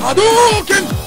波動拳。